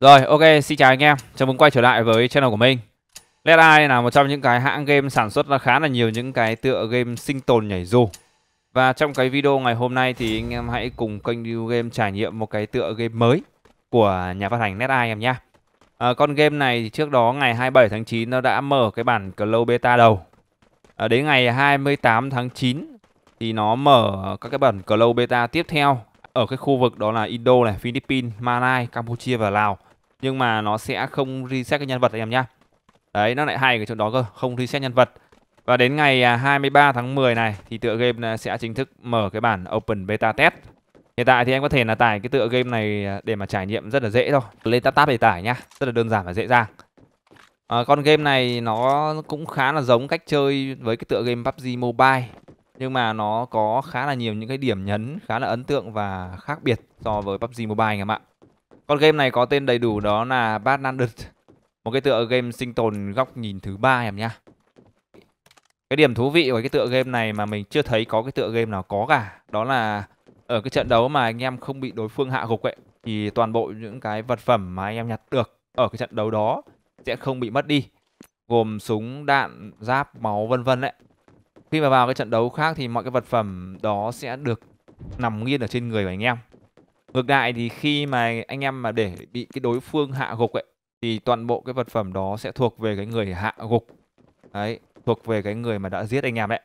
Rồi, ok, xin chào anh em. Chào mừng quay trở lại với channel của mình. Let Eye là một trong những cái hãng game sản xuất ra khá là nhiều những cái tựa game sinh tồn nhảy dù. Và trong cái video ngày hôm nay thì anh em hãy cùng kênh New Game trải nghiệm một cái tựa game mới của nhà phát hành Let Eye em nhé. À, con game này thì trước đó ngày 27 tháng 9 nó đã mở cái bản Cloud Beta đầu. À, đến ngày 28 tháng 9 thì nó mở các cái bản Cloud Beta tiếp theo ở cái khu vực đó là Indo này, Philippines, Malai, Campuchia và Lào nhưng mà nó sẽ không reset cái nhân vật anh em nhá. Đấy nó lại hay cái chỗ đó cơ không reset nhân vật. Và đến ngày à, 23 tháng 10 này thì tựa game à, sẽ chính thức mở cái bản open beta test. Hiện tại thì em có thể là tải cái tựa game này à, để mà trải nghiệm rất là dễ thôi. Lên tap tap để tải nhá rất là đơn giản và dễ dàng. À, con game này nó cũng khá là giống cách chơi với cái tựa game PUBG Mobile nhưng mà nó có khá là nhiều những cái điểm nhấn khá là ấn tượng và khác biệt so với PUBG Mobile anh em ạ con game này có tên đầy đủ đó là Badlandet. Một cái tựa game sinh tồn góc nhìn thứ ba em nhá. Cái điểm thú vị của cái tựa game này mà mình chưa thấy có cái tựa game nào có cả, đó là ở cái trận đấu mà anh em không bị đối phương hạ gục ấy thì toàn bộ những cái vật phẩm mà anh em nhặt được ở cái trận đấu đó sẽ không bị mất đi, gồm súng, đạn, giáp, máu vân vân đấy. Khi mà vào cái trận đấu khác thì mọi cái vật phẩm đó sẽ được nằm nghiêng ở trên người của anh em ngược lại thì khi mà anh em mà để bị cái đối phương hạ gục ấy, thì toàn bộ cái vật phẩm đó sẽ thuộc về cái người hạ gục. Đấy, thuộc về cái người mà đã giết anh em đấy.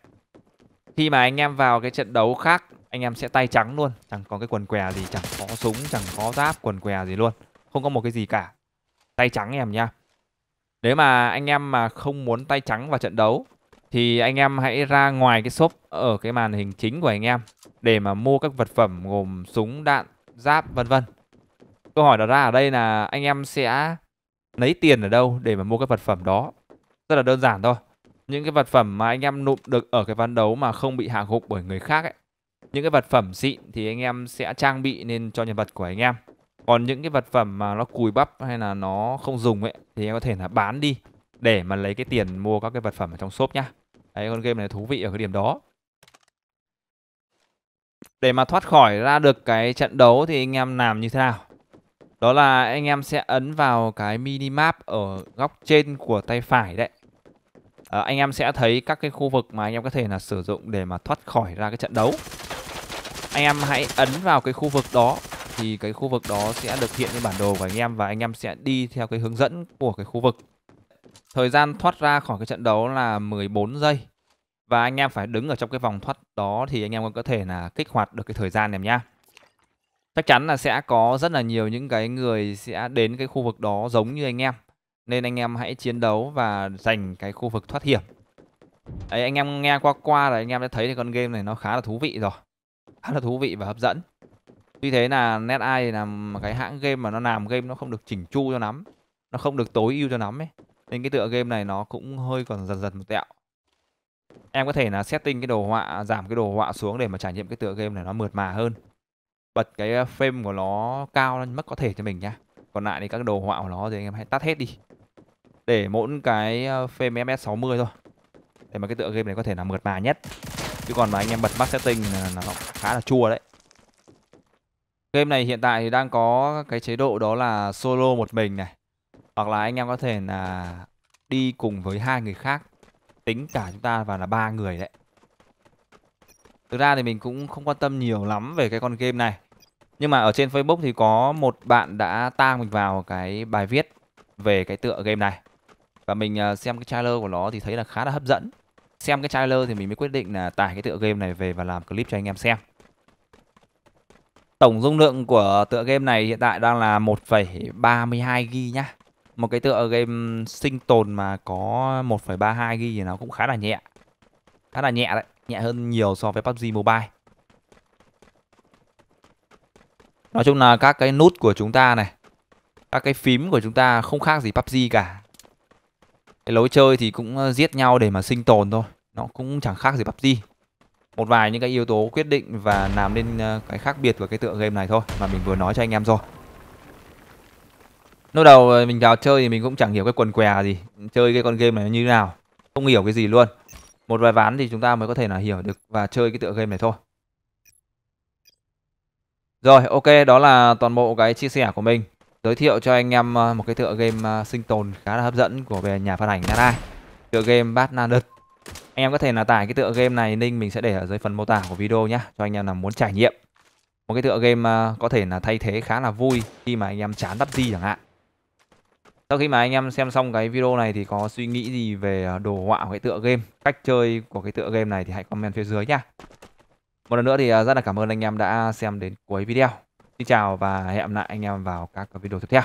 Khi mà anh em vào cái trận đấu khác, anh em sẽ tay trắng luôn. Chẳng có cái quần què gì, chẳng có súng, chẳng có giáp, quần què gì luôn. Không có một cái gì cả. Tay trắng em nha nếu mà anh em mà không muốn tay trắng vào trận đấu, thì anh em hãy ra ngoài cái shop ở cái màn hình chính của anh em để mà mua các vật phẩm gồm súng, đạn giáp, vân vân. Câu hỏi đặt ra ở đây là anh em sẽ lấy tiền ở đâu để mà mua cái vật phẩm đó. Rất là đơn giản thôi. Những cái vật phẩm mà anh em nộp được ở cái ván đấu mà không bị hạ gục bởi người khác ấy. Những cái vật phẩm xịn thì anh em sẽ trang bị nên cho nhân vật của anh em. Còn những cái vật phẩm mà nó cùi bắp hay là nó không dùng ấy, thì em có thể là bán đi để mà lấy cái tiền mua các cái vật phẩm ở trong shop nhá. Đấy, con game này thú vị ở cái điểm đó để mà thoát khỏi ra được cái trận đấu thì anh em làm như thế nào? Đó là anh em sẽ ấn vào cái minimap ở góc trên của tay phải đấy. À, anh em sẽ thấy các cái khu vực mà anh em có thể là sử dụng để mà thoát khỏi ra cái trận đấu. Anh em hãy ấn vào cái khu vực đó thì cái khu vực đó sẽ được hiện trên bản đồ của anh em và anh em sẽ đi theo cái hướng dẫn của cái khu vực. Thời gian thoát ra khỏi cái trận đấu là 14 giây và anh em phải đứng ở trong cái vòng thoát đó thì anh em có thể là kích hoạt được cái thời gian em nhá. Chắc chắn là sẽ có rất là nhiều những cái người sẽ đến cái khu vực đó giống như anh em. Nên anh em hãy chiến đấu và giành cái khu vực thoát hiểm. Đấy, anh em nghe qua qua là anh em đã thấy thì con game này nó khá là thú vị rồi. Khá là thú vị và hấp dẫn. Tuy thế là NetEye là cái hãng game mà nó làm game nó không được chỉnh chu cho lắm. Nó không được tối ưu cho lắm ấy. Nên cái tựa game này nó cũng hơi còn dần dần một tẹo em có thể là setting cái đồ họa giảm cái đồ họa xuống để mà trải nghiệm cái tựa game này nó mượt mà hơn. Bật cái ờ, frame của nó cao lên mất có thể cho mình nhá. Còn lại thì các đồ họa của nó thì anh em hãy tắt hết đi. Để mỗi cái ờ, frame ms 60 thôi. Để mà cái tựa game này có thể là mượt mà nhất. Chứ còn mà anh em bật max setting là, là nó khá là chua đấy. Game này hiện tại thì đang có cái chế độ đó là solo một mình này. Hoặc là anh em có thể là đi cùng với hai người khác tính cả chúng ta vào là ba người đấy. Thực ra thì mình cũng không quan tâm nhiều lắm về cái con game này. Nhưng mà ở trên facebook thì có một bạn đã tag mình vào cái bài viết về cái tựa game này. Và mình à, xem cái trailer của nó thì thấy là khá là hấp dẫn. Xem cái trailer thì mình mới quyết định là tải cái tựa game này về và làm clip cho anh em xem. Tổng dung lượng của tựa game này hiện tại đang là 1,32 GB nhá một cái tựa game sinh tồn mà có 1,32 GB thì nó cũng khá là nhẹ. Khá là nhẹ đấy nhẹ hơn nhiều so với PUBG Mobile. Nói chung là các cái nút của chúng ta này các cái phím của chúng ta không khác gì PUBG cả. Cái lối chơi thì cũng ờ, giết nhau để mà sinh tồn thôi nó cũng chẳng khác gì PUBG một vài những cái yếu tố quyết định và làm nên ờ, cái khác biệt của cái tựa game này thôi mà mình vừa nói cho anh em rồi lúc đầu ờ, mình vào chơi thì mình cũng chẳng hiểu cái quần què gì, chơi cái con game này như thế nào, không hiểu cái gì luôn một vài ván thì chúng ta mới có thể là hiểu được và chơi cái tựa game này thôi rồi, ok, đó là toàn bộ cái chia sẻ của mình giới thiệu cho anh em ờ, một cái tựa game ờ, sinh tồn khá là hấp dẫn của về nhà phát hành Nara. Tựa game Batnadet. Anh em có thể là tải cái tựa game này, link mình sẽ để ở dưới phần mô tả của video nhé cho anh em nào muốn trải nghiệm. Một cái tựa game có thể là thay thế khá là vui khi mà anh em chán PUBG chẳng hạn. Sau khi mà anh em xem xong cái video này thì có suy nghĩ gì về à, đồ họa của cái tựa game, cách chơi của cái tựa game này thì hãy comment phía dưới nhá. Một lần nữa thì à, rất là cảm ơn anh em đã xem đến cuối video. Xin chào và hẹn gặp lại anh em vào các video tiếp theo.